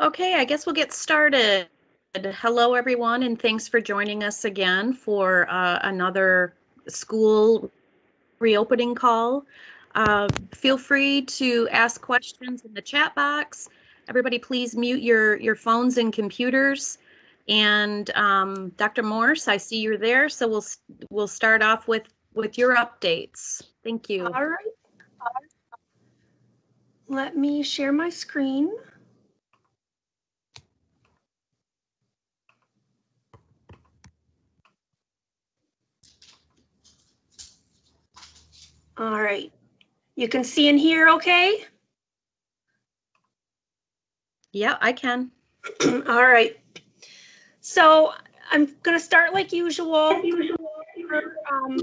Okay, I guess we'll get started. Hello, everyone, and thanks for joining us again for uh, another school reopening call. Uh, feel free to ask questions in the chat box. Everybody, please mute your, your phones and computers. And um, Dr. Morse, I see you're there, so we'll we'll start off with with your updates. Thank you. All right. Let me share my screen. All right. You can see in here okay? Yeah, I can. All right. So I'm going to start like usual. Um,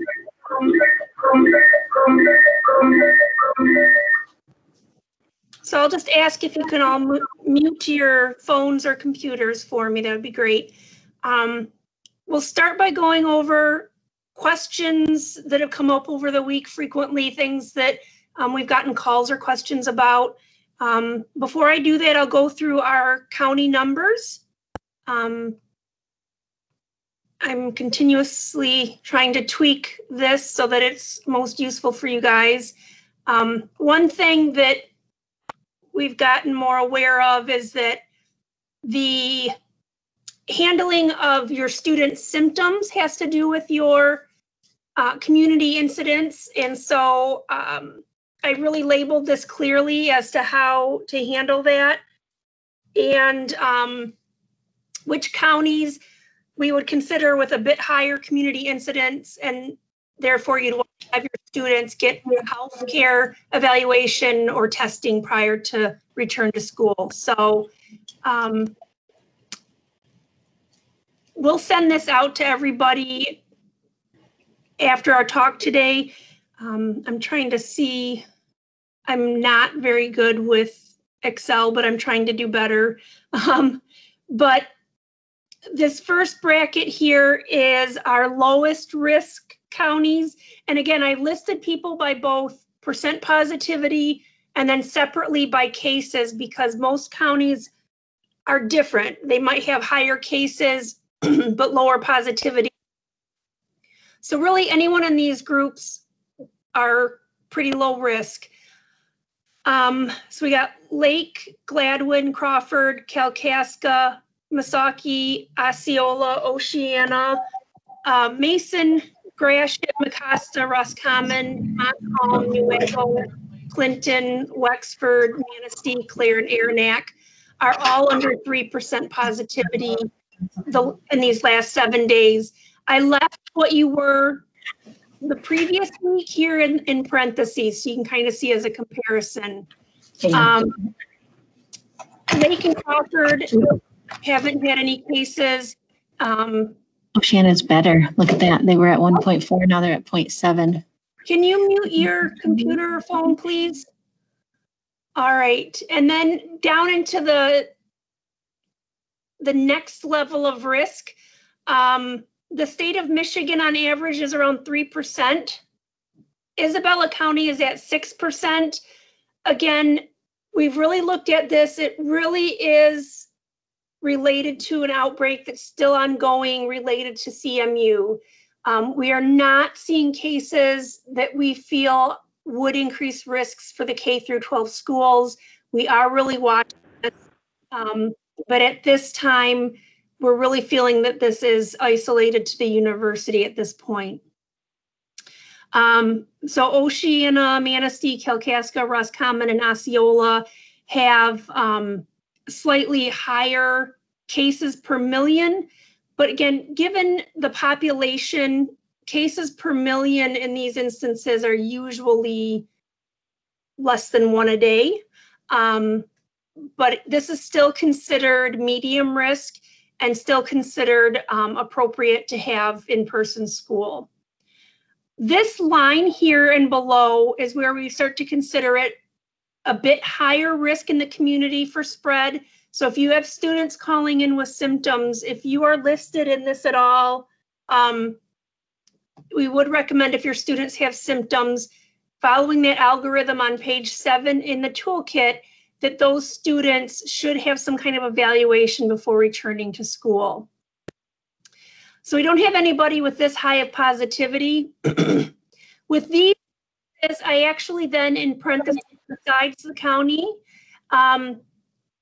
so I'll just ask if you can all mute your phones or computers for me. That would be great. Um, we'll start by going over questions that have come up over the week frequently, things that um, we've gotten calls or questions about. Um, before I do that, I'll go through our county numbers. Um, I'm continuously trying to tweak this so that it's most useful for you guys. Um, one thing that we've gotten more aware of is that the handling of your students' symptoms has to do with your uh, community incidents. And so um, I really labeled this clearly as to how to handle that and um, which counties we would consider with a bit higher community incidents and therefore you'd want to have your students get health care evaluation or testing prior to return to school. So um, we'll send this out to everybody after our talk today. Um, I'm trying to see, I'm not very good with Excel, but I'm trying to do better. Um, but this first bracket here is our lowest risk counties. And again, I listed people by both percent positivity and then separately by cases because most counties are different. They might have higher cases, but lower positivity so really anyone in these groups are pretty low risk. Um, so we got Lake, Gladwin, Crawford, Kalkaska, Missaukee, Osceola, Oceana, uh, Mason, Gratiot, Mecosta, Roscommon, Montcalm, Newaygo, Clinton, Wexford, Manistee, Clare, and Arenac are all under 3% positivity the, in these last seven days. I left what you were the previous week here in, in parentheses, so you can kind of see as a comparison. Um, Lake and Crawford haven't had any cases. Um, Oceana's better. Look at that. They were at 1.4, now they're at 0.7. Can you mute your computer or phone, please? All right, and then down into the the next level of risk. Um, the state of Michigan on average is around 3%. Isabella County is at 6%. Again, we've really looked at this. It really is related to an outbreak that's still ongoing related to CMU. Um, we are not seeing cases that we feel would increase risks for the K through 12 schools. We are really watching this, um, but at this time, we're really feeling that this is isolated to the university at this point. Um, so Oceana, Manistee, Kalkaska, Roscommon, and Osceola have um, slightly higher cases per million. But again, given the population, cases per million in these instances are usually less than one a day. Um, but this is still considered medium risk and still considered um, appropriate to have in-person school. This line here and below is where we start to consider it a bit higher risk in the community for spread. So if you have students calling in with symptoms, if you are listed in this at all, um, we would recommend if your students have symptoms, following that algorithm on page seven in the toolkit, that those students should have some kind of evaluation before returning to school. So we don't have anybody with this high of positivity. with these, I actually then in parentheses besides the county, um,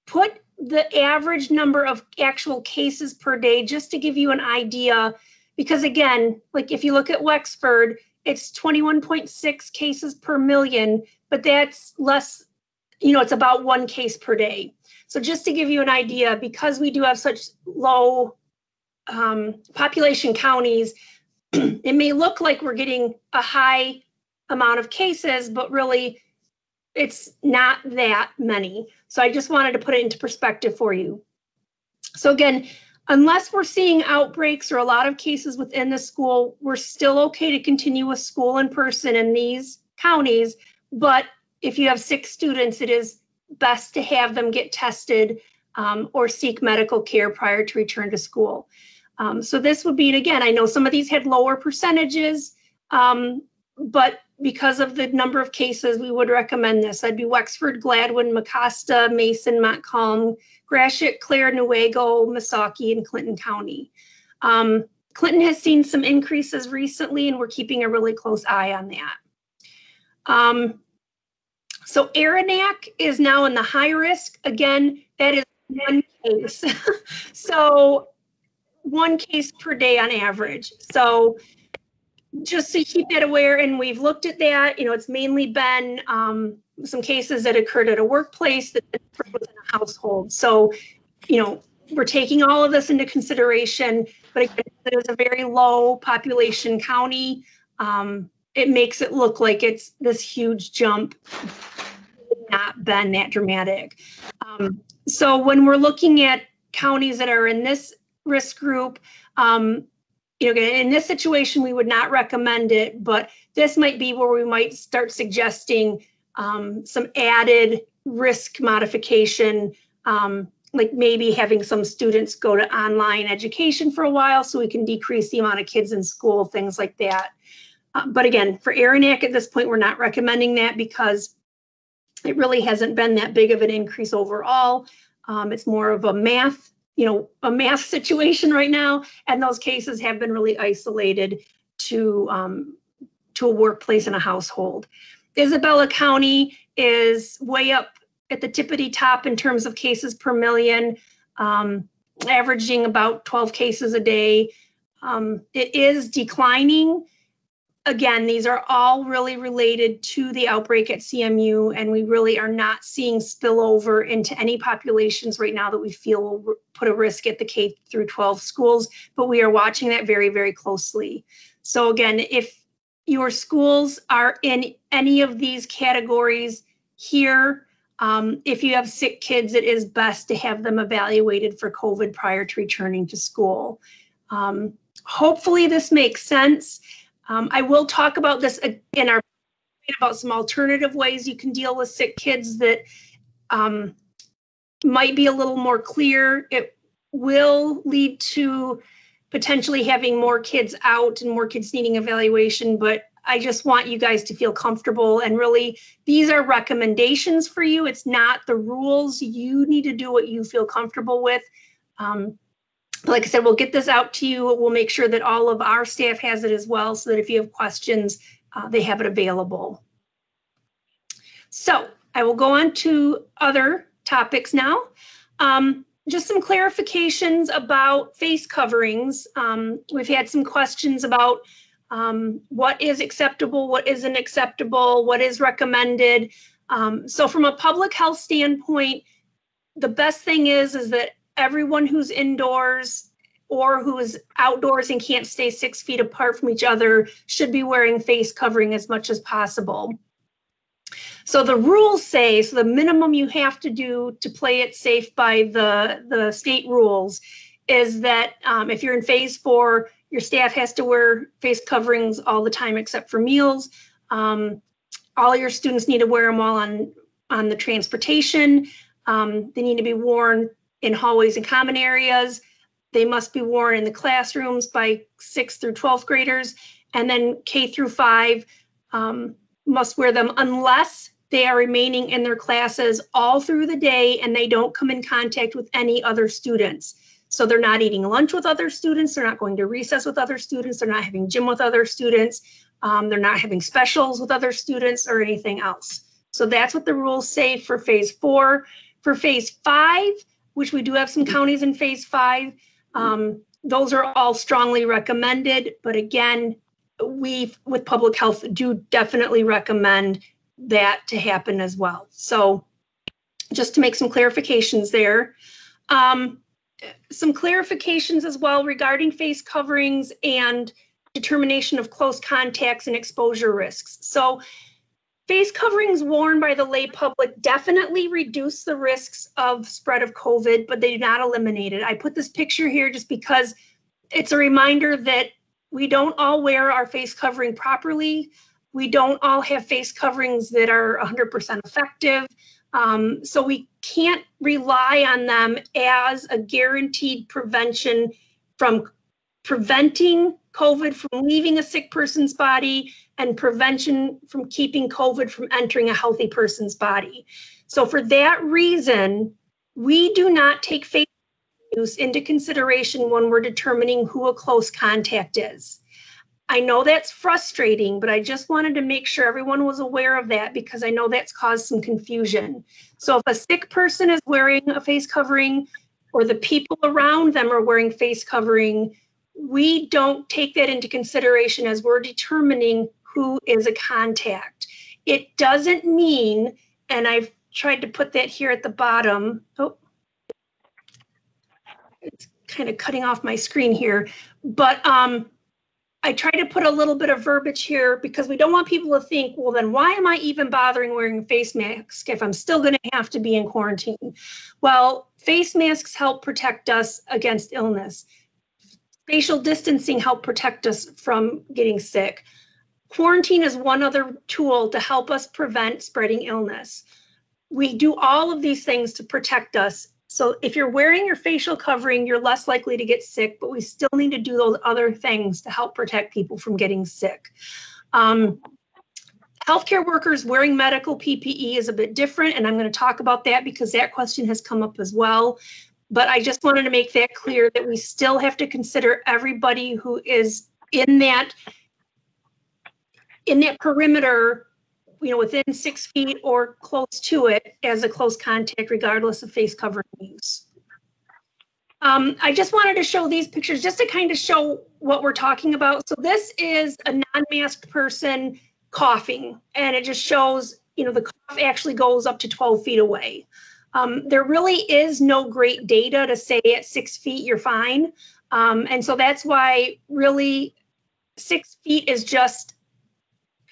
put the average number of actual cases per day just to give you an idea. Because again, like if you look at Wexford, it's 21.6 cases per million, but that's less, you know, it's about one case per day. So just to give you an idea, because we do have such low um, population counties, it may look like we're getting a high amount of cases, but really it's not that many. So I just wanted to put it into perspective for you. So again, unless we're seeing outbreaks or a lot of cases within the school, we're still okay to continue with school in person in these counties. But if you have six students, it is best to have them get tested um, or seek medical care prior to return to school. Um, so this would be, again, I know some of these had lower percentages, um, but because of the number of cases, we would recommend this. I'd be Wexford, Gladwin, Mecosta, Mason, Montcalm, Gratiot, Clare, Newaygo, Missaukee, and Clinton County. Um, Clinton has seen some increases recently, and we're keeping a really close eye on that. So Arenac is now in the high risk. Again, that is one case. so one case per day on average. So just to keep that aware, and we've looked at that, you know, it's mainly been um, some cases that occurred at a workplace that was in a household. So, you know, we're taking all of this into consideration, but again, it is a very low population county. Um, it makes it look like it's this huge jump, not been that dramatic. Um, so when we're looking at counties that are in this risk group, um, you know, in this situation, we would not recommend it, but this might be where we might start suggesting um, some added risk modification, um, like maybe having some students go to online education for a while so we can decrease the amount of kids in school, things like that. Uh, but again, for Arenac at this point, we're not recommending that because it really hasn't been that big of an increase overall. Um, it's more of a math you know, a math situation right now, and those cases have been really isolated to um, to a workplace and a household. Isabella County is way up at the tippity top in terms of cases per million, um, averaging about 12 cases a day. Um, it is declining again, these are all really related to the outbreak at CMU, and we really are not seeing spillover into any populations right now that we feel will put a risk at the K through 12 schools, but we are watching that very, very closely. So again, if your schools are in any of these categories here, um, if you have sick kids, it is best to have them evaluated for COVID prior to returning to school. Um, hopefully this makes sense. Um, I will talk about this in our about some alternative ways you can deal with sick kids that um, might be a little more clear. It will lead to potentially having more kids out and more kids needing evaluation, but I just want you guys to feel comfortable and really these are recommendations for you. It's not the rules. You need to do what you feel comfortable with. Um, like I said, we'll get this out to you. We'll make sure that all of our staff has it as well, so that if you have questions, uh, they have it available. So I will go on to other topics now. Um, just some clarifications about face coverings. Um, we've had some questions about um, what is acceptable, what isn't acceptable, what is recommended. Um, so from a public health standpoint, the best thing is is that everyone who's indoors or who is outdoors and can't stay six feet apart from each other should be wearing face covering as much as possible. So the rules say, so the minimum you have to do to play it safe by the, the state rules is that um, if you're in phase four, your staff has to wear face coverings all the time except for meals. Um, all your students need to wear them while on, on the transportation. Um, they need to be worn in hallways and common areas. They must be worn in the classrooms by sixth through 12th graders. And then K through five um, must wear them unless they are remaining in their classes all through the day and they don't come in contact with any other students. So they're not eating lunch with other students, they're not going to recess with other students, they're not having gym with other students, um, they're not having specials with other students or anything else. So that's what the rules say for phase four. For phase five, which we do have some counties in phase five, um, those are all strongly recommended. But again, we with public health do definitely recommend that to happen as well. So just to make some clarifications there. Um, some clarifications as well regarding face coverings and determination of close contacts and exposure risks. So face coverings worn by the lay public definitely reduce the risks of spread of COVID, but they do not eliminate it. I put this picture here just because it's a reminder that we don't all wear our face covering properly. We don't all have face coverings that are 100% effective. Um, so we can't rely on them as a guaranteed prevention from preventing COVID from leaving a sick person's body and prevention from keeping COVID from entering a healthy person's body. So for that reason, we do not take face use into consideration when we're determining who a close contact is. I know that's frustrating, but I just wanted to make sure everyone was aware of that because I know that's caused some confusion. So if a sick person is wearing a face covering or the people around them are wearing face covering, we don't take that into consideration as we're determining who is a contact. It doesn't mean, and I've tried to put that here at the bottom. Oh, it's kind of cutting off my screen here, but um, I try to put a little bit of verbiage here because we don't want people to think, well, then why am I even bothering wearing a face mask if I'm still going to have to be in quarantine? Well, face masks help protect us against illness. Facial distancing help protect us from getting sick. Quarantine is one other tool to help us prevent spreading illness. We do all of these things to protect us so if you're wearing your facial covering, you're less likely to get sick, but we still need to do those other things to help protect people from getting sick. Um, healthcare workers wearing medical PPE is a bit different, and I'm going to talk about that because that question has come up as well. But I just wanted to make that clear that we still have to consider everybody who is in that in that perimeter you know, within six feet or close to it as a close contact, regardless of face covering use. Um, I just wanted to show these pictures just to kind of show what we're talking about. So this is a non-masked person coughing, and it just shows, you know, the cough actually goes up to 12 feet away. Um, there really is no great data to say at six feet you're fine. Um, and so that's why really six feet is just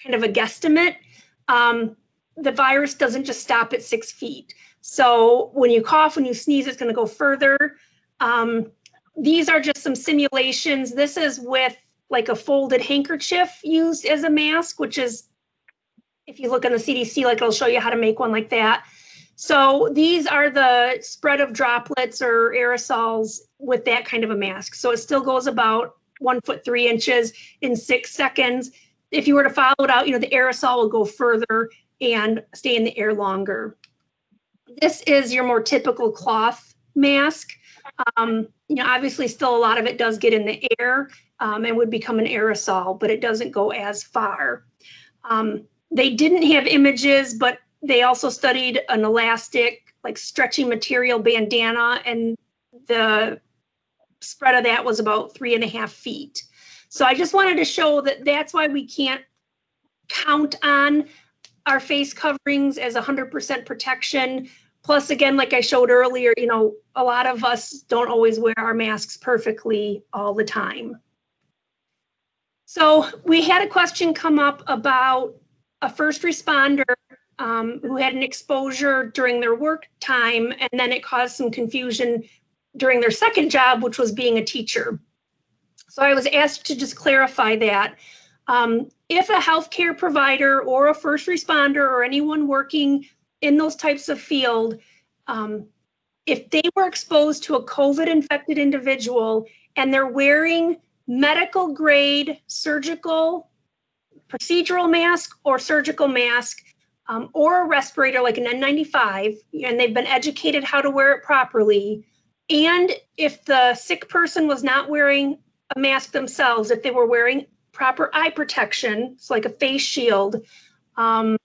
kind of a guesstimate um, the virus doesn't just stop at six feet. So when you cough, when you sneeze, it's going to go further. Um, these are just some simulations. This is with like a folded handkerchief used as a mask, which is, if you look on the CDC, like it'll show you how to make one like that. So these are the spread of droplets or aerosols with that kind of a mask. So it still goes about one foot three inches in six seconds if you were to follow it out, you know, the aerosol will go further and stay in the air longer. This is your more typical cloth mask. Um, you know, obviously still a lot of it does get in the air um, and would become an aerosol, but it doesn't go as far. Um, they didn't have images, but they also studied an elastic, like stretchy material bandana, and the spread of that was about three and a half feet. So I just wanted to show that that's why we can't count on our face coverings as 100% protection. Plus, again, like I showed earlier, you know, a lot of us don't always wear our masks perfectly all the time. So we had a question come up about a first responder um, who had an exposure during their work time, and then it caused some confusion during their second job, which was being a teacher. So I was asked to just clarify that. Um, if a healthcare provider or a first responder or anyone working in those types of field, um, if they were exposed to a COVID infected individual and they're wearing medical grade surgical procedural mask or surgical mask, um, or a respirator like an N95, and they've been educated how to wear it properly, and if the sick person was not wearing a mask themselves, if they were wearing proper eye protection, it's like a face shield, um,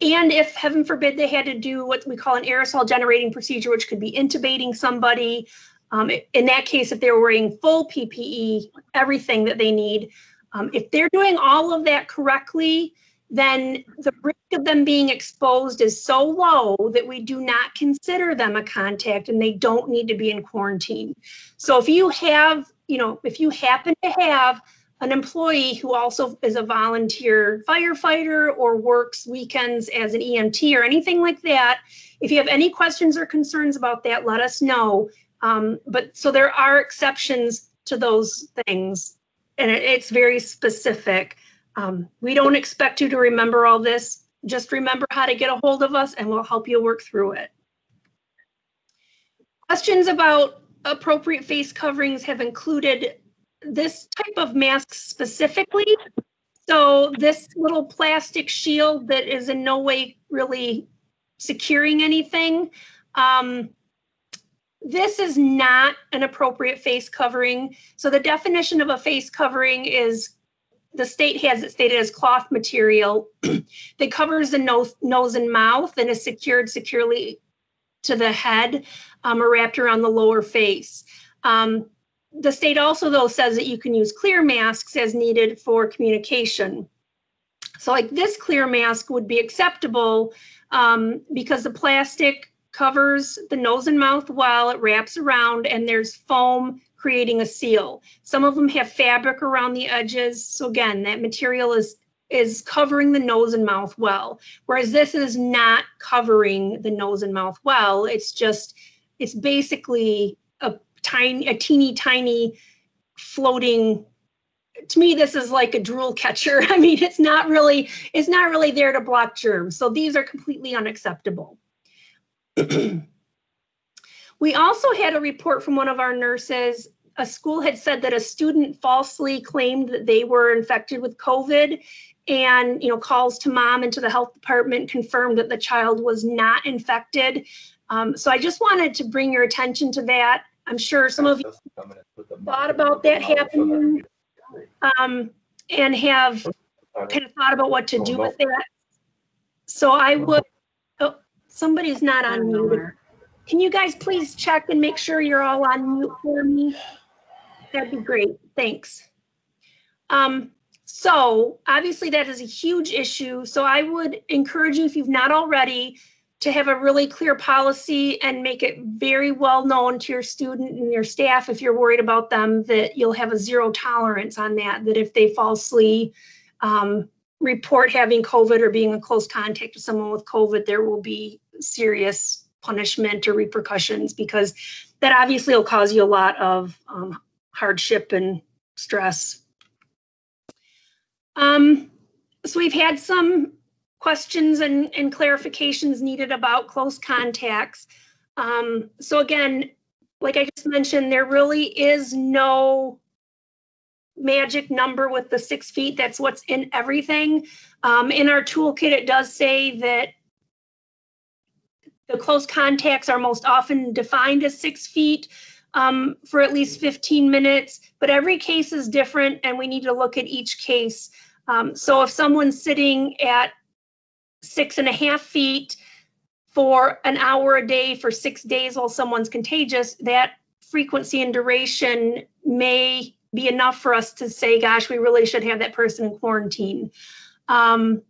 and if heaven forbid they had to do what we call an aerosol generating procedure, which could be intubating somebody, um, in that case, if they're wearing full PPE, everything that they need, um, if they're doing all of that correctly, then the risk of them being exposed is so low that we do not consider them a contact and they don't need to be in quarantine. So if you have, you know, if you happen to have an employee who also is a volunteer firefighter or works weekends as an EMT or anything like that, if you have any questions or concerns about that, let us know. Um, but so there are exceptions to those things, and it, it's very specific. Um, we don't expect you to remember all this. Just remember how to get a hold of us, and we'll help you work through it. Questions about appropriate face coverings have included this type of mask specifically. So this little plastic shield that is in no way really securing anything. Um, this is not an appropriate face covering. So the definition of a face covering is the state has it stated as cloth material that covers the nose, nose and mouth and is secured securely to the head um, or wrapped around the lower face. Um, the state also though says that you can use clear masks as needed for communication. So like this clear mask would be acceptable um, because the plastic covers the nose and mouth well, it wraps around and there's foam creating a seal. Some of them have fabric around the edges. So again, that material is is covering the nose and mouth well. Whereas this is not covering the nose and mouth well. It's just, it's basically a tiny, a teeny tiny floating to me this is like a drool catcher i mean it's not really it's not really there to block germs so these are completely unacceptable we also had a report from one of our nurses a school had said that a student falsely claimed that they were infected with covid and you know calls to mom and to the health department confirmed that the child was not infected um, so i just wanted to bring your attention to that I'm sure some of you thought about that happening um, and have kind of thought about what to do with that. So I would, oh, somebody's not on mute. Can you guys please check and make sure you're all on mute for me? That'd be great. Thanks. Um, so obviously that is a huge issue. So I would encourage you, if you've not already, to have a really clear policy and make it very well known to your student and your staff if you're worried about them that you'll have a zero tolerance on that that if they falsely um, report having covid or being in close contact with someone with covid there will be serious punishment or repercussions because that obviously will cause you a lot of um, hardship and stress um, so we've had some questions and, and clarifications needed about close contacts. Um, so again, like I just mentioned, there really is no magic number with the six feet. That's what's in everything. Um, in our toolkit, it does say that the close contacts are most often defined as six feet um, for at least 15 minutes, but every case is different and we need to look at each case. Um, so if someone's sitting at six and a half feet for an hour a day for six days while someone's contagious, that frequency and duration may be enough for us to say, gosh, we really should have that person in quarantine. Um,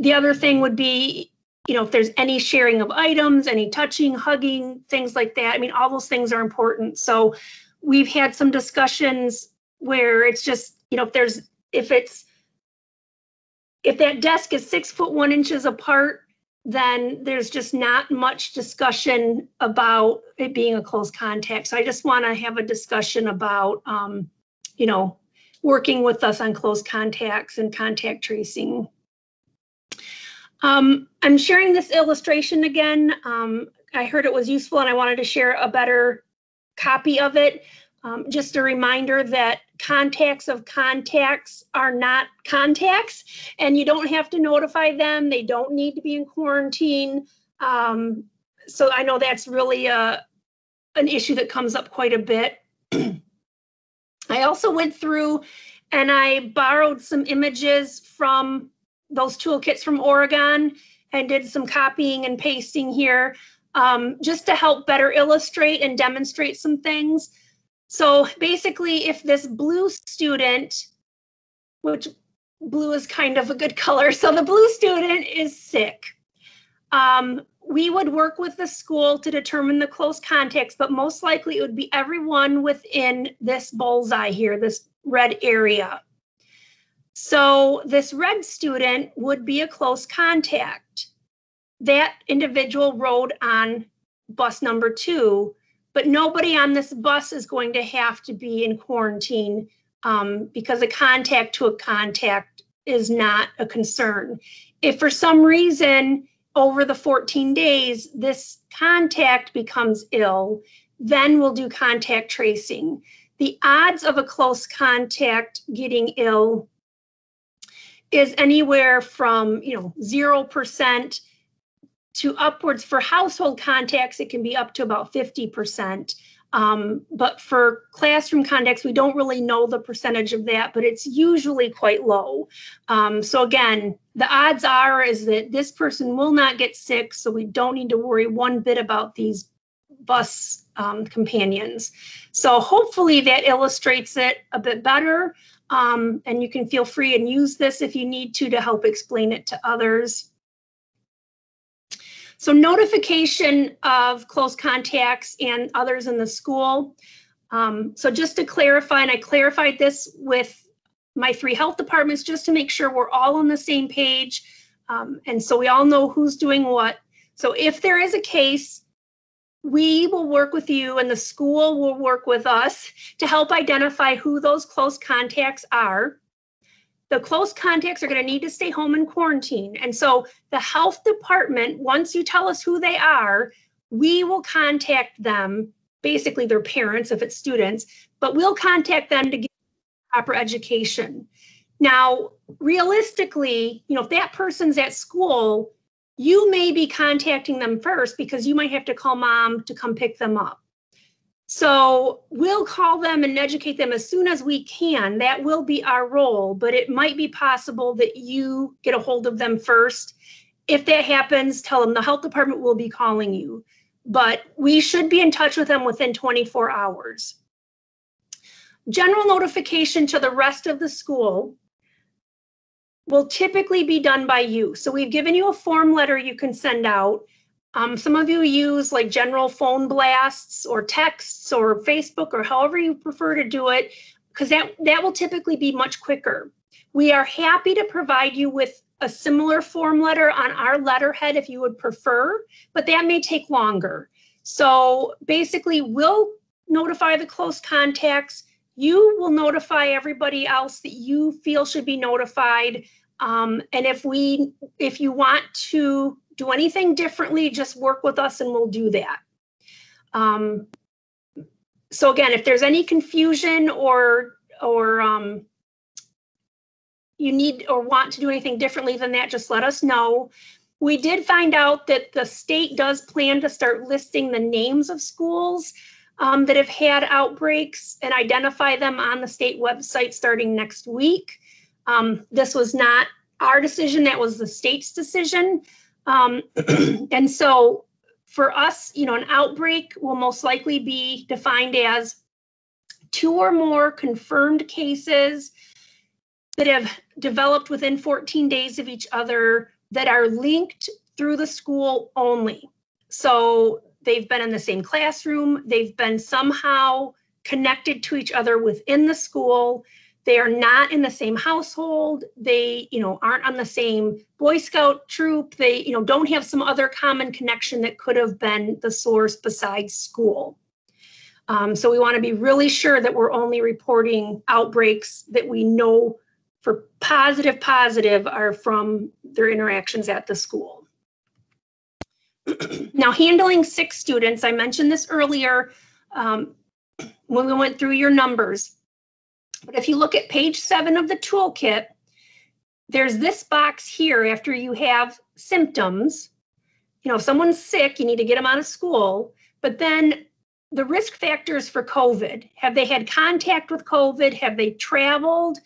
the other thing would be, you know, if there's any sharing of items, any touching, hugging, things like that. I mean, all those things are important. So we've had some discussions where it's just, you know, if there's, if it's if that desk is six foot one inches apart, then there's just not much discussion about it being a close contact. So I just want to have a discussion about, um, you know, working with us on close contacts and contact tracing. Um, I'm sharing this illustration again. Um, I heard it was useful and I wanted to share a better copy of it. Um, just a reminder that contacts of contacts are not contacts and you don't have to notify them. They don't need to be in quarantine. Um, so I know that's really a, an issue that comes up quite a bit. I also went through and I borrowed some images from those toolkits from Oregon and did some copying and pasting here um, just to help better illustrate and demonstrate some things. So basically, if this blue student, which blue is kind of a good color, so the blue student is sick. Um, we would work with the school to determine the close contacts, but most likely it would be everyone within this bullseye here, this red area. So this red student would be a close contact. That individual rode on bus number two, but nobody on this bus is going to have to be in quarantine um, because a contact to a contact is not a concern. If for some reason over the 14 days, this contact becomes ill, then we'll do contact tracing. The odds of a close contact getting ill is anywhere from, you know, 0% to upwards for household contacts, it can be up to about 50%. Um, but for classroom contacts, we don't really know the percentage of that, but it's usually quite low. Um, so again, the odds are is that this person will not get sick, so we don't need to worry one bit about these bus um, companions. So hopefully that illustrates it a bit better. Um, and you can feel free and use this if you need to to help explain it to others. So notification of close contacts and others in the school. Um, so just to clarify, and I clarified this with my three health departments just to make sure we're all on the same page. Um, and so we all know who's doing what. So if there is a case, we will work with you and the school will work with us to help identify who those close contacts are the close contacts are going to need to stay home in quarantine. And so the health department, once you tell us who they are, we will contact them, basically their parents if it's students, but we'll contact them to get proper education. Now, realistically, you know, if that person's at school, you may be contacting them first because you might have to call mom to come pick them up. So we'll call them and educate them as soon as we can. That will be our role, but it might be possible that you get a hold of them first. If that happens, tell them the health department will be calling you, but we should be in touch with them within 24 hours. General notification to the rest of the school will typically be done by you. So we've given you a form letter you can send out um, some of you use like general phone blasts or texts or Facebook or however you prefer to do it, because that, that will typically be much quicker. We are happy to provide you with a similar form letter on our letterhead if you would prefer, but that may take longer. So basically, we'll notify the close contacts. You will notify everybody else that you feel should be notified. Um, and if we, if you want to do anything differently, just work with us and we'll do that. Um, so again, if there's any confusion or or um, you need or want to do anything differently than that, just let us know. We did find out that the state does plan to start listing the names of schools um, that have had outbreaks and identify them on the state website starting next week. Um, this was not our decision, that was the state's decision. Um, and so for us, you know, an outbreak will most likely be defined as two or more confirmed cases that have developed within 14 days of each other that are linked through the school only. So they've been in the same classroom, they've been somehow connected to each other within the school, they are not in the same household. They you know aren't on the same boy scout troop. They you know don't have some other common connection that could have been the source besides school. Um, so we want to be really sure that we're only reporting outbreaks that we know for positive positive are from their interactions at the school. Now handling six students i mentioned this earlier um, when we went through your numbers. But if you look at page seven of the toolkit, there's this box here after you have symptoms. You know, if someone's sick, you need to get them out of school. But then the risk factors for COVID have they had contact with COVID? Have they traveled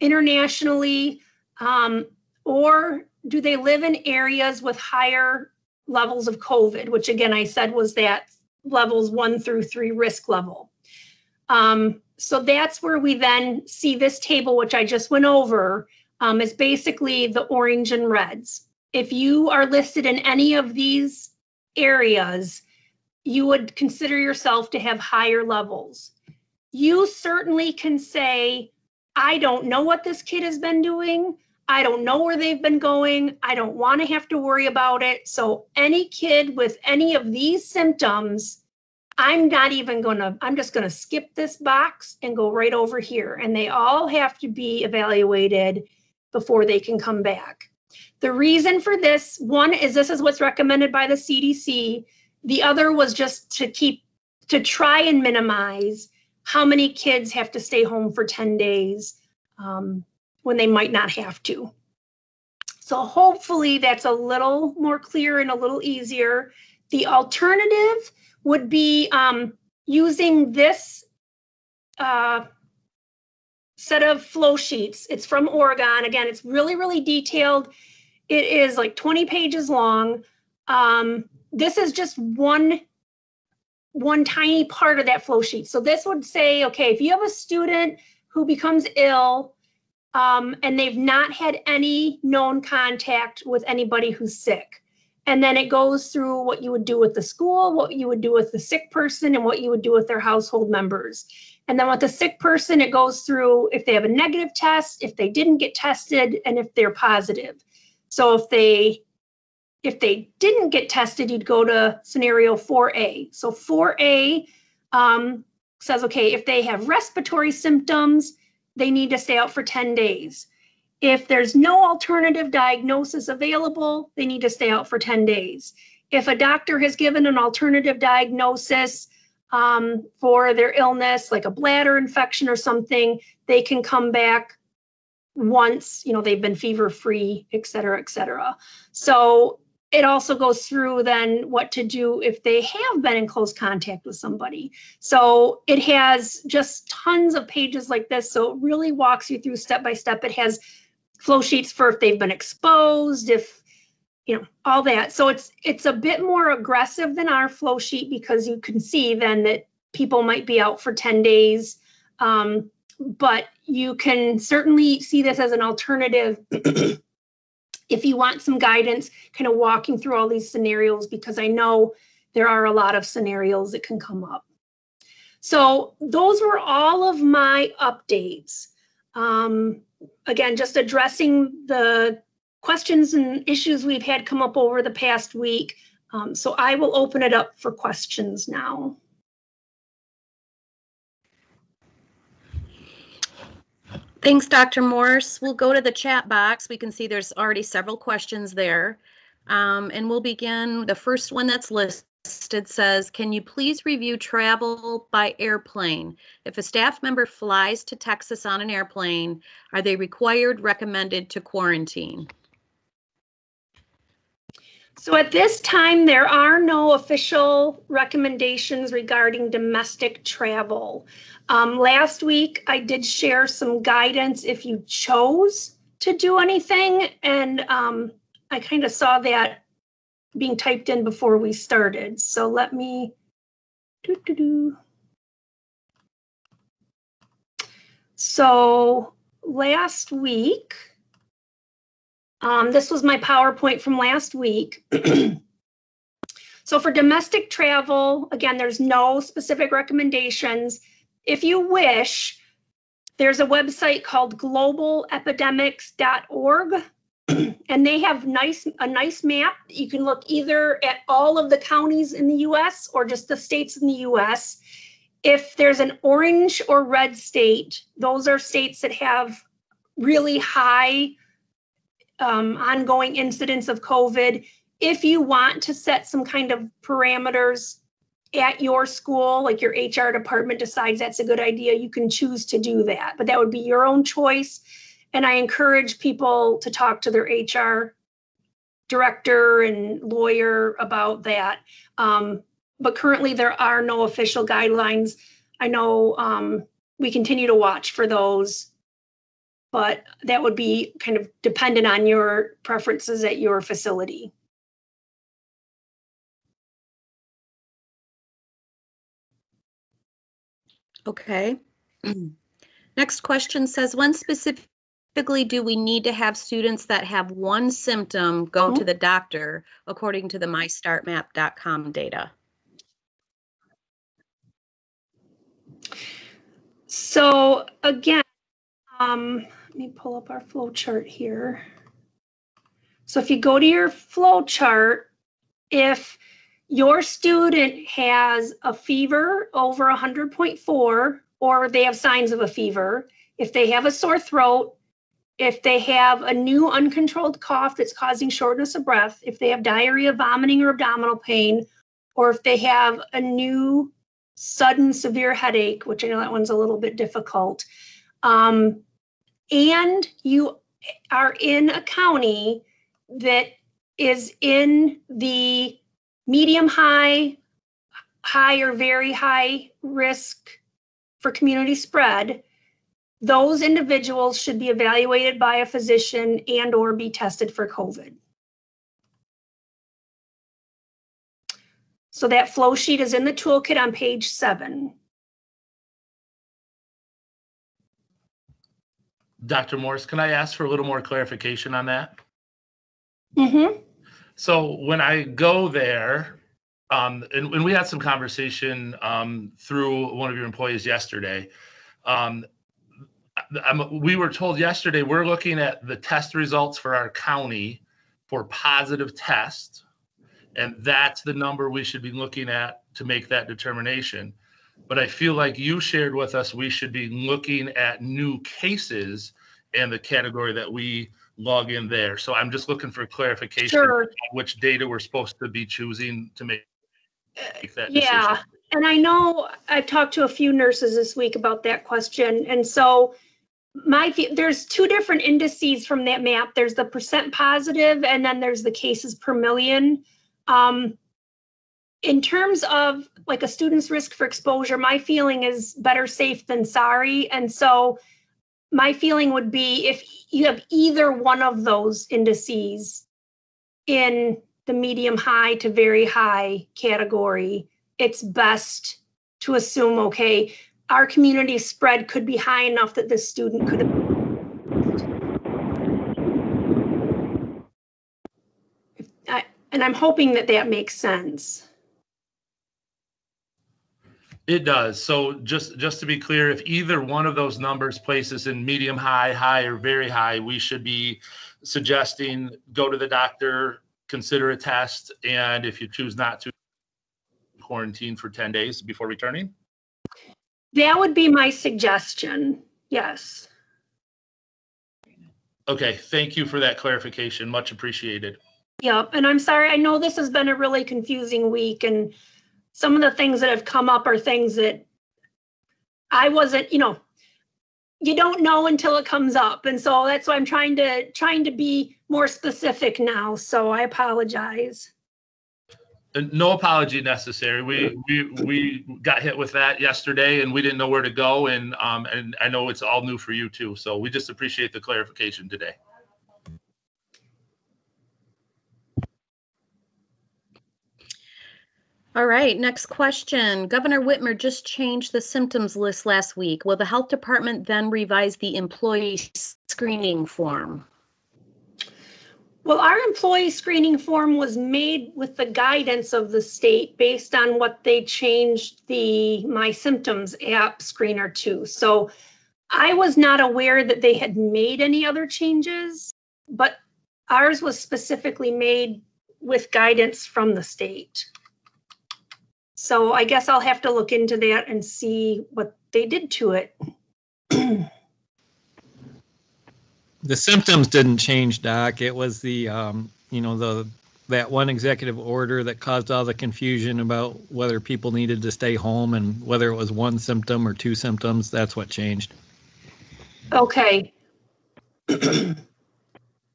internationally? Um, or do they live in areas with higher levels of COVID, which again, I said was that levels one through three risk level. Um, so that's where we then see this table, which I just went over, um, is basically the orange and reds. If you are listed in any of these areas, you would consider yourself to have higher levels. You certainly can say, I don't know what this kid has been doing. I don't know where they've been going. I don't want to have to worry about it. So, any kid with any of these symptoms, I'm not even going to, I'm just going to skip this box and go right over here. And they all have to be evaluated before they can come back. The reason for this one is this is what's recommended by the CDC. The other was just to keep, to try and minimize how many kids have to stay home for 10 days. Um, when they might not have to. So hopefully that's a little more clear and a little easier. The alternative would be um, using this uh, set of flow sheets. It's from Oregon. Again, it's really, really detailed. It is like 20 pages long. Um, this is just one one tiny part of that flow sheet. So this would say, okay, if you have a student who becomes ill um, and they've not had any known contact with anybody who's sick. And then it goes through what you would do with the school, what you would do with the sick person, and what you would do with their household members. And then with the sick person, it goes through if they have a negative test, if they didn't get tested, and if they're positive. So if they if they didn't get tested, you'd go to scenario 4A. So 4A um, says, okay, if they have respiratory symptoms, they need to stay out for 10 days. If there's no alternative diagnosis available, they need to stay out for 10 days. If a doctor has given an alternative diagnosis um, for their illness, like a bladder infection or something, they can come back once you know they've been fever free et cetera et cetera so it also goes through then what to do if they have been in close contact with somebody. So it has just tons of pages like this. So it really walks you through step by step. It has flow sheets for if they've been exposed, if you know all that. So it's it's a bit more aggressive than our flow sheet because you can see then that people might be out for 10 days. Um, but you can certainly see this as an alternative if you want some guidance, kind of walking through all these scenarios, because I know there are a lot of scenarios that can come up. So those were all of my updates. Um, again, just addressing the questions and issues we've had come up over the past week. Um, so I will open it up for questions now. Thanks, Dr. Morse. We'll go to the chat box. We can see there's already several questions there. Um, and we'll begin. The first one that's listed says, can you please review travel by airplane? If a staff member flies to Texas on an airplane, are they required, recommended to quarantine? So at this time, there are no official recommendations regarding domestic travel. Um, last week, I did share some guidance if you chose to do anything, and um, I kind of saw that being typed in before we started. So let me do do do. So last week, um, this was my PowerPoint from last week. so for domestic travel, again, there's no specific recommendations if you wish, there's a website called globalepidemics.org and they have nice a nice map. You can look either at all of the counties in the US or just the states in the US. If there's an orange or red state, those are states that have really high um, ongoing incidence of COVID. If you want to set some kind of parameters at your school, like your HR department decides that's a good idea, you can choose to do that. But that would be your own choice. And I encourage people to talk to their HR director and lawyer about that. Um, but currently, there are no official guidelines. I know um, we continue to watch for those, but that would be kind of dependent on your preferences at your facility. Okay. Next question says, when specifically do we need to have students that have one symptom go to the doctor according to the mystartmap.com data? So again, um, let me pull up our flow chart here. So if you go to your flow chart, if your student has a fever over 100.4 or they have signs of a fever, if they have a sore throat, if they have a new uncontrolled cough that's causing shortness of breath, if they have diarrhea, vomiting, or abdominal pain, or if they have a new sudden severe headache, which I know that one's a little bit difficult, um, and you are in a county that is in the medium high, high or very high risk for community spread, those individuals should be evaluated by a physician and or be tested for COVID. So that flow sheet is in the toolkit on page seven. Dr. Morse, can I ask for a little more clarification on that? Mm-hmm. So when I go there, um, and, and we had some conversation um, through one of your employees yesterday. Um, I'm, we were told yesterday we're looking at the test results for our county for positive test, and that's the number we should be looking at to make that determination. But I feel like you shared with us we should be looking at new cases and the category that we log in there. So I'm just looking for clarification Sure. on which data we're supposed to be choosing to make make that Yeah, decision. and I know I've talked to a few nurses this week about that question. And so my, fe- there's two different indices from that map. There's the percent positive and then there's the cases per million. Um, in terms of like a student's risk for exposure, my feeling is better safe than sorry. And so my feeling would be if you have either one of those indices in the medium high to very high category, it's best to assume, okay, our community spread could be high enough that this student could have. And I'm hoping that that makes sense. It does. So just just to be clear, if either one of those numbers places in medium high, high, or very high, we should be suggesting go to the doctor, consider a test, and if you choose not to, quarantine for 10 days before returning. That would be my suggestion, yes. Okay, thank you for that clarification. Much appreciated. Yep, and I'm sorry, I know this has been a really confusing week and some of the things that have come up are things that I wasn't, you know, you don't know until it comes up. And so that's why I'm trying to trying to be more specific now. So I apologize. And no apology necessary. We we we got hit with that yesterday, and we didn't know where to go. And um and I know it's all new for you too. So we just appreciate the clarification today. All right, next question. Governor Whitmer just changed the symptoms list last week. Will the health department then revise the employee screening form? Well, our employee screening form was made with the guidance of the state based on what they changed the My Symptoms app screener to. So I was not aware that they had made any other changes, but ours was specifically made with guidance from the state. So I guess I'll have to look into that and see what they did to it. The symptoms didn't change, Doc. It was the, um, you know, the that one executive order that caused all the confusion about whether people needed to stay home and whether it was one symptom or two symptoms, that's what changed. Okay.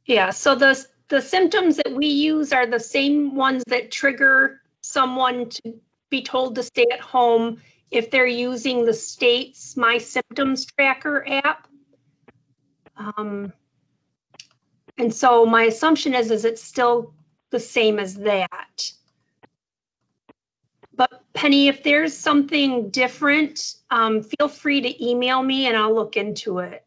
Yeah, so the, the symptoms that we use are the same ones that trigger someone to be told to stay at home if they're using the state's My Symptoms Tracker app. Um, And so my assumption is, is it's still the same as that. But Penny, if there's something different, um, feel free to email me and I'll look into it.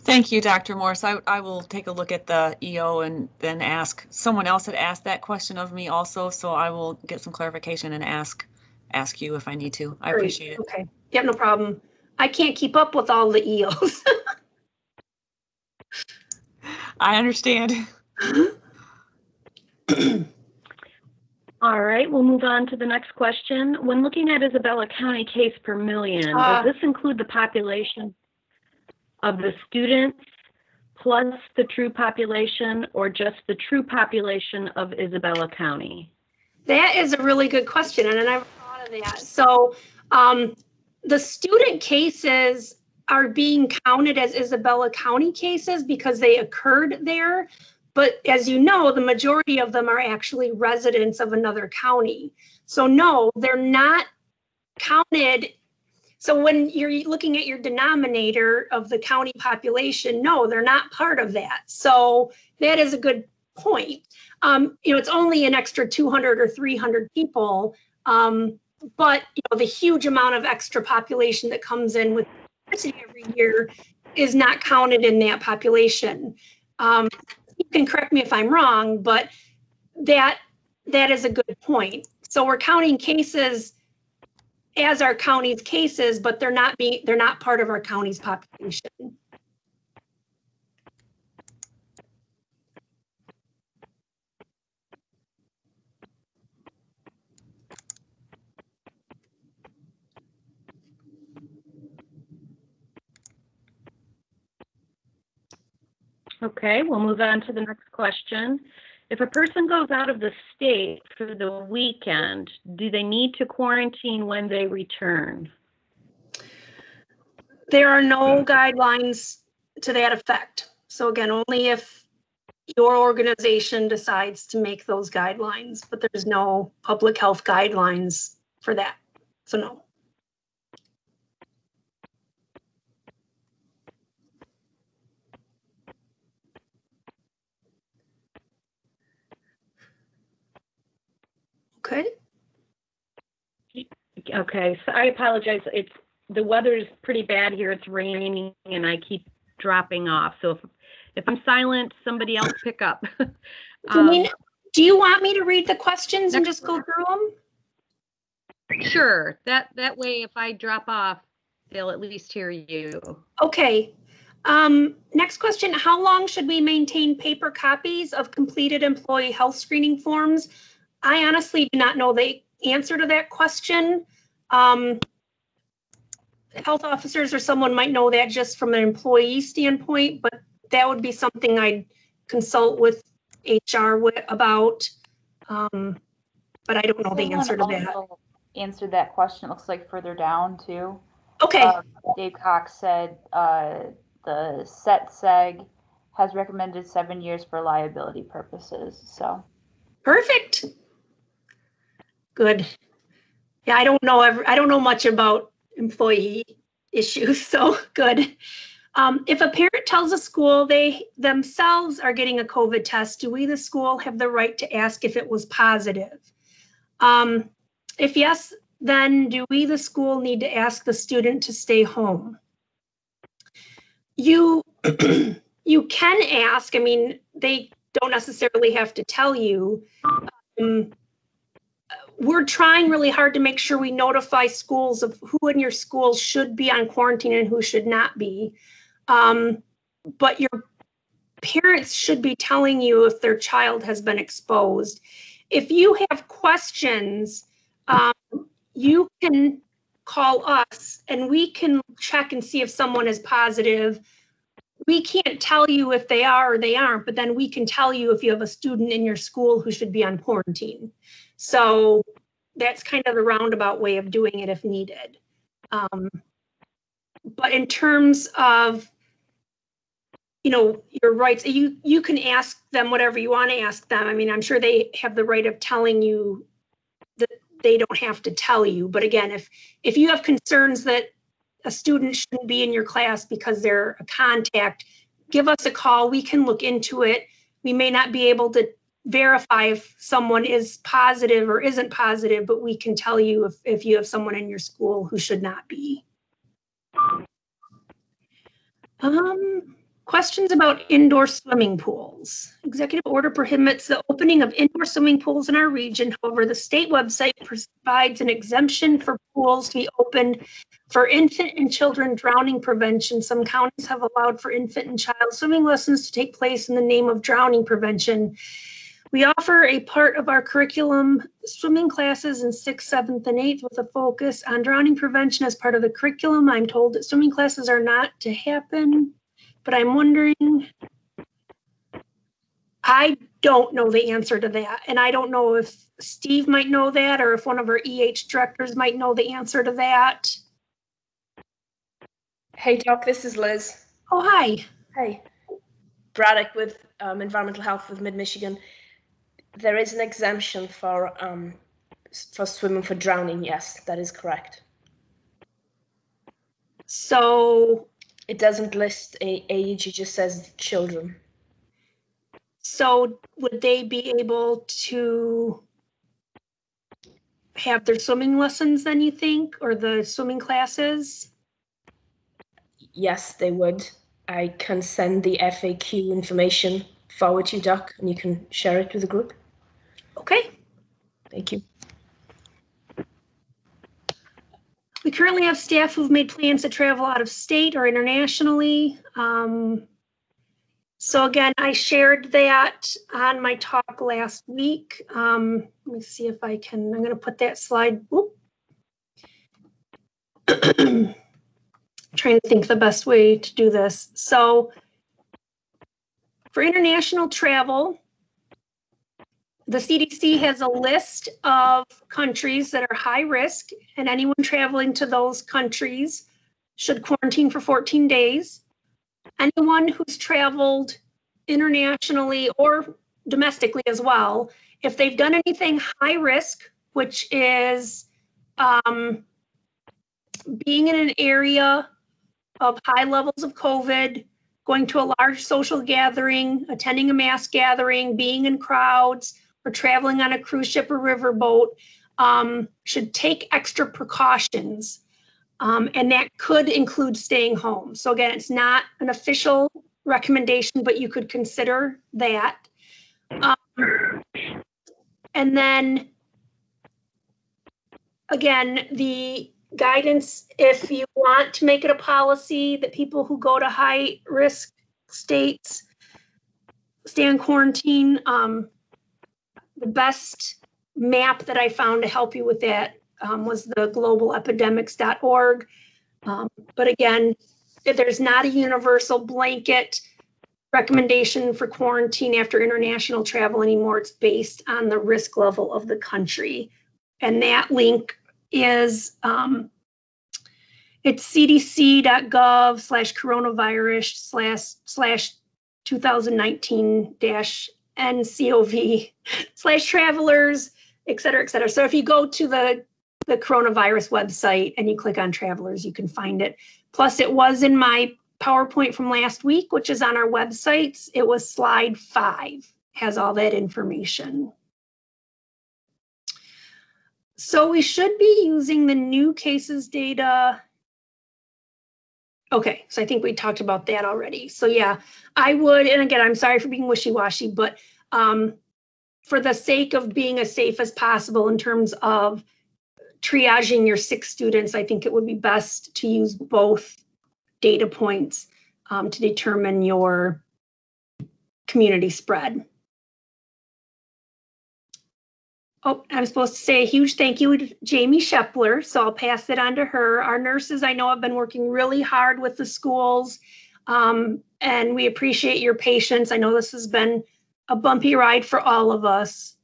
Thank you, Dr. Morse. I, I will take a look at the EO and then ask, someone else had asked that question of me also, so I will get some clarification and ask, ask you if I need to. I Great, appreciate it. Okay, yep, no problem. I can't keep up with all the EOs. I understand. All right, we'll move on to the next question. When looking at Isabella County case per million, Uh, does this include the population of the students plus the true population or just the true population of Isabella County? That is a really good question, and I never thought of that. So, um, the student cases are being counted as Isabella County cases because they occurred there. But as you know, the majority of them are actually residents of another county. So no, they're not counted. So when you're looking at your denominator of the county population, no, they're not part of that. So that is a good point. Um, you know, it's only an extra 200 or 300 people. Um, but you know, the huge amount of extra population that comes in with electricity every year is not counted in that population. Um, you can correct me if I'm wrong, but that that is a good point. So we're counting cases as our county's cases, but they're not being they're not part of our county's population. Okay, we'll move on to the next question. If a person goes out of the state for the weekend, do they need to quarantine when they return? There are no guidelines to that effect. So again, only if your organization decides to make those guidelines, but there's no public health guidelines for that. So no. Okay. Okay, so I apologize. It's, the weather's pretty bad here. It's raining and I keep dropping off. So if, if I'm silent, somebody else pick up. Um, Janine, do you want me to read the questions and just go through them? Sure, that, that way if I drop off, they'll at least hear you. Okay. Um, next question, how long should we maintain paper copies of completed employee health screening forms? I honestly do not know the answer to that question. Um, health officers or someone might know that just from an employee standpoint, but that would be something I'd consult with HR with about. Um, but I don't know the answer to that. Answered that question, it looks like further down too. Okay, Uh, Dave Cox said, uh, the SET SEG has recommended seven years for liability purposes, so. perfect. Good. Yeah, I don't know, ever. I don't know much about employee issues, so good. Um, if a parent tells a school they themselves are getting a COVID test, do we, the school, have the right to ask if it was positive? Um, if yes, then do we, the school, need to ask the student to stay home? You, you can ask, I mean, they don't necessarily have to tell you. Um, we're trying really hard to make sure we notify schools of who in your school should be on quarantine and who should not be. Um, but your parents should be telling you if their child has been exposed. If you have questions, um, you can call us and we can check and see if someone is positive. we can't tell you if they are or they aren't, but then we can tell you if you have a student in your school who should be on quarantine. So that's kind of the roundabout way of doing it if needed. Um, but in terms of, you know, your rights, you, you can ask them whatever you want to ask them. I mean, I'm sure they have the right of telling you that they don't have to tell you. But again, if, if you have concerns that a student shouldn't be in your class because they're a contact, give us a call. We can look into it. We may not be able to verify if someone is positive or isn't positive, but we can tell you if, if you have someone in your school who should not be. Um, questions about indoor swimming pools. Executive order prohibits the opening of indoor swimming pools in our region. However, the state website provides an exemption for pools to be opened for infant and children drowning prevention. Some counties have allowed for infant and child swimming lessons to take place in the name of drowning prevention. We offer a part of our curriculum swimming classes in sixth, seventh, and eighth with a focus on drowning prevention as part of the curriculum. I'm told that swimming classes are not to happen, but I'm wondering. I don't know the answer to that. And I don't know if Steve might know that or if one of our EH directors might know the answer to that. Hey, Doc, this is Liz. Oh, hi. Hey. Braddock with um, Environmental Health with Mid Michigan. There is an exemption for um, for swimming for drowning. Yes, that is correct. So It doesn't list a age; it just says children. So would they be able to have their swimming lessons then, you think, or the swimming classes? Yes, they would. I can send the FAQ information forward to you, Doc, and you can share it with the group. Okay. Thank you. We currently have staff who've made plans to travel out of state or internationally. Um, so again, I shared that on my talk last week. Um, let me see if I can, I'm gonna put that slide. Trying to think the best way to do this. So for international travel, the CDC has a list of countries that are high risk and anyone traveling to those countries should quarantine for 14 days. Anyone who's traveled internationally or domestically as well, if they've done anything high risk, which is um, being in an area of high levels of COVID, going to a large social gathering, attending a mass gathering, being in crowds, or traveling on a cruise ship or riverboat um, should take extra precautions. Um, and that could include staying home. So again, it's not an official recommendation, but you could consider that. Um, and then again, the guidance, if you want to make it a policy that people who go to high risk states stay in quarantine, um, the best map that I found to help you with that um, was the globalepidemics.org. Um, but again, there's not a universal blanket recommendation for quarantine after international travel anymore, it's based on the risk level of the country. And that link is um, it's cdc.gov slash coronavirus slash slash 2019 dash NCOV slash travelers, et cetera, et cetera. So if you go to the, the coronavirus website and you click on travelers, you can find it. Plus it was in my PowerPoint from last week, which is on our websites. It was slide five, has all that information. So we should be using the new cases data. Okay, so I think we talked about that already. So yeah, I would, and again, I'm sorry for being wishy-washy, but um, for the sake of being as safe as possible in terms of triaging your six students, I think it would be best to use both data points um, to determine your community spread. Oh, I'm supposed to say a huge thank you to Jamie Shepler, so I'll pass it on to her. Our nurses, I know, have been working really hard with the schools Um, and we appreciate your patience. I know this has been a bumpy ride for all of us.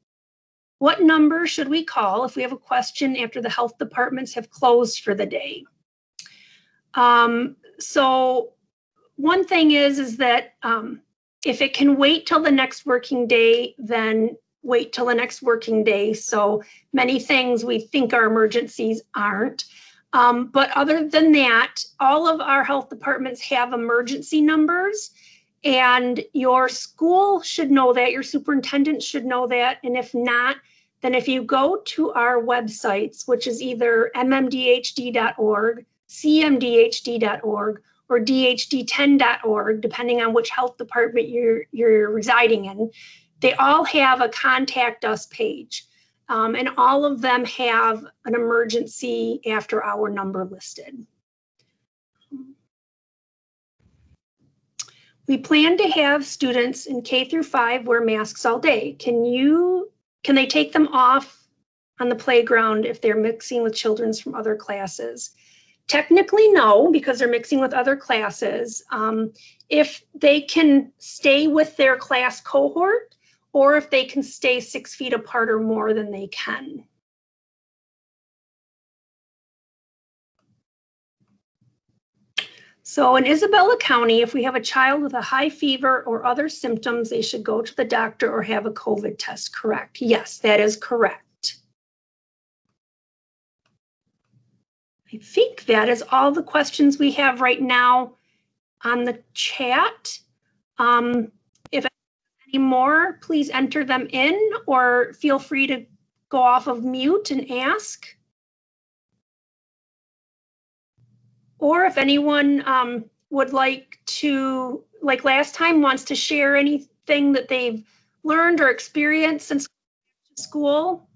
What number should we call if we have a question after the health departments have closed for the day? Um, so one thing is, is that um, if it can wait till the next working day, then wait till the next working day. So many things we think are emergencies aren't. Um, but other than that, all of our health departments have emergency numbers. And your school should know that, your superintendent should know that. And if not, then if you go to our websites, which is either mmdhd.org, cmdhd.org, or dhd10.org, depending on which health department you're, you're residing in, they all have a contact us page. Um, and all of them have an emergency after hour number listed. We plan to have students in K through five wear masks all day. Can you, can they take them off on the playground if they're mixing with children's from other classes? Technically, no, because they're mixing with other classes. Um, if they can stay with their class cohort, or if they can stay six feet apart or more, than they can. So in Isabella County, if we have a child with a high fever or other symptoms, they should go to the doctor or have a COVID test, correct? Yes, that is correct. I think that is all the questions we have right now on the chat. Um, if any more, please enter them in or feel free to go off of mute and ask. Or if anyone um, would like to, like last time, wants to share anything that they've learned or experienced since school.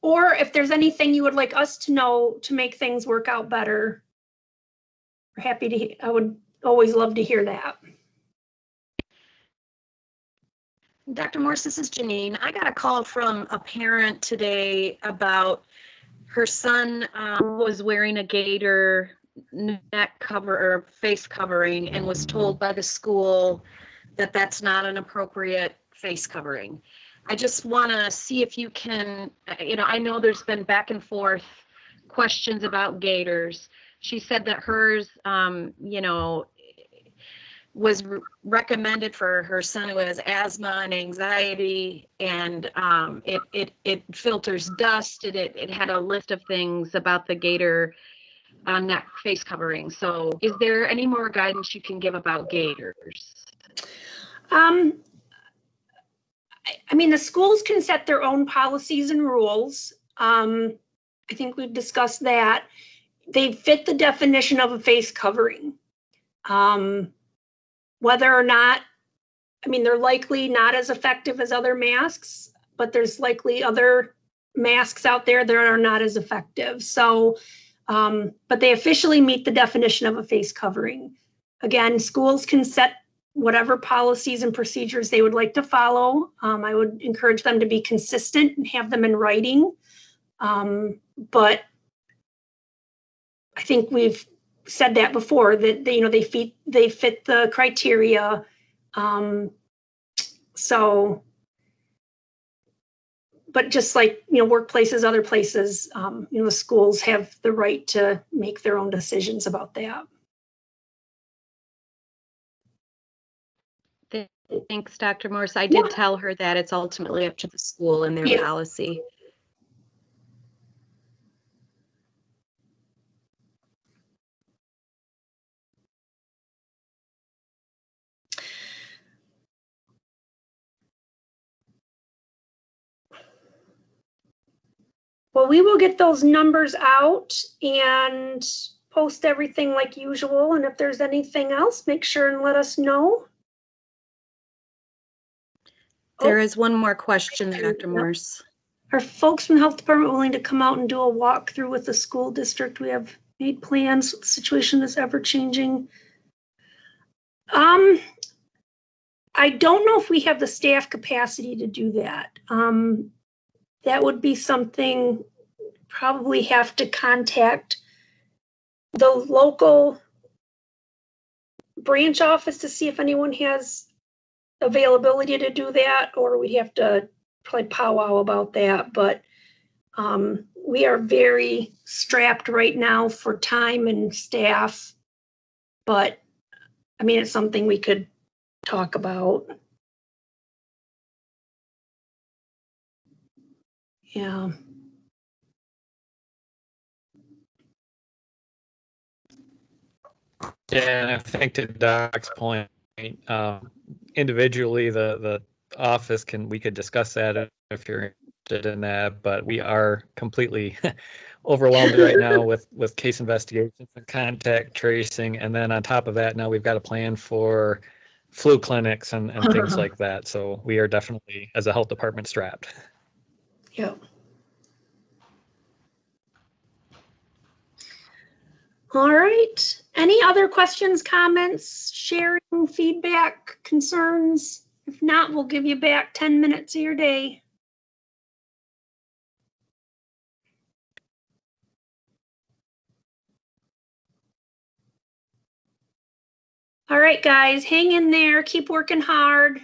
Or if there's anything you would like us to know to make things work out better. Happy to, I would always love to hear that. Dr. Morse, this is Janine. I got a call from a parent today about her son um, was wearing a gaiter neck cover or face covering and was told by the school that that's not an appropriate face covering. I just want to see if you can, you know, I know there's been back and forth questions about gaiters. She said that hers, um, you know, was re- recommended for her son who has asthma and anxiety and um, it, it it filters dust and it, it had a list of things about the gaiter neck face covering so is there any more guidance you can give about gaiters Um, I, I mean, the schools can set their own policies and rules. Um, I think we've discussed that. They fit the definition of a face covering. Um, whether or not, I mean, they're likely not as effective as other masks, but there's likely other masks out there that are not as effective. So, um, but they officially meet the definition of a face covering. Again, schools can set whatever policies and procedures they would like to follow. Um, I would encourage them to be consistent and have them in writing. Um, but I think we've said that before that they, you know they fit they fit the criteria. Um, so, but just like you know workplaces, other places, um, you know schools have the right to make their own decisions about that. thanks dr morse i did tell her that it's ultimately up to the school and their Yeah. policy Well, we will get those numbers out and post everything like usual. And if there's anything else, make sure and let us know. there Oh. is one more question dr morse Are folks from the health department willing to come out and do a walkthrough with the school district? We have made plans. The situation is ever changing. Um, I don't know if we have the staff capacity to do that. Um, that would be something probably have to contact the local branch office to see if anyone has availability to do that, or we'd have to probably powwow about that, but um, we are very strapped right now for time and staff. But, I mean, it's something we could talk about. Yeah. Yeah, and I think to Doc's point, um, individually, the, the office can, we could discuss that if you're interested in that, but we are completely overwhelmed right now with, with case investigations and contact tracing. And then on top of that, now we've got a plan for flu clinics and, and things like that. So we are definitely, as a health department, strapped. Yep. All right. Any other questions, comments, sharing, feedback, concerns? If not, we'll give you back 10 minutes of your day. All right, guys, hang in there. Keep working hard.